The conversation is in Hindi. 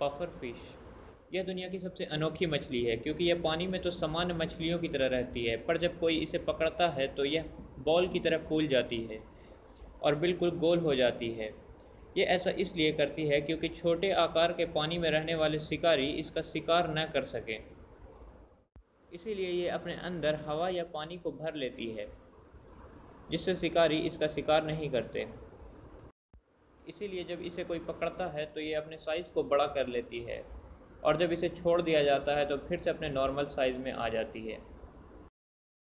पफर फ़िश यह दुनिया की सबसे अनोखी मछली है, क्योंकि यह पानी में तो सामान्य मछलियों की तरह रहती है, पर जब कोई इसे पकड़ता है तो यह बॉल की तरह फूल जाती है और बिल्कुल गोल हो जाती है। ये ऐसा इसलिए करती है क्योंकि छोटे आकार के पानी में रहने वाले शिकारी इसका शिकार न कर सकें। इसीलिए ये अपने अंदर हवा या पानी को भर लेती है, जिससे शिकारी इसका शिकार नहीं करते। इसीलिए जब इसे कोई पकड़ता है तो ये अपने साइज़ को बड़ा कर लेती है। और जब इसे छोड़ दिया जाता है तो फिर से अपने नॉर्मल साइज़ में आ जाती है।